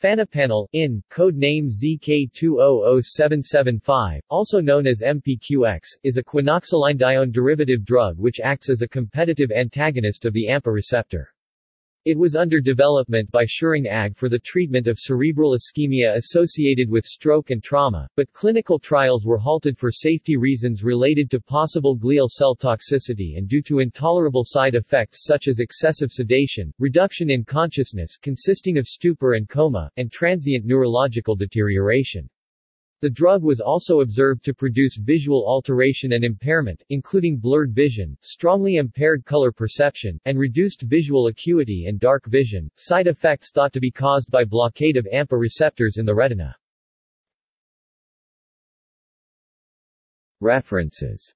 Fanapanel, IN, code name ZK200775, also known as MPQX, is a quinoxalinedione derivative drug which acts as a competitive antagonist of the AMPA receptor. It was under development by Schering AG for the treatment of cerebral ischemia associated with stroke and trauma, but clinical trials were halted for safety reasons related to possible glial cell toxicity and due to intolerable side effects such as excessive sedation, reduction in consciousness consisting of stupor and coma, and transient neurological deterioration. The drug was also observed to produce visual alteration and impairment, including blurred vision, strongly impaired color perception, and reduced visual acuity and dark vision, side effects thought to be caused by blockade of AMPA receptors in the retina. References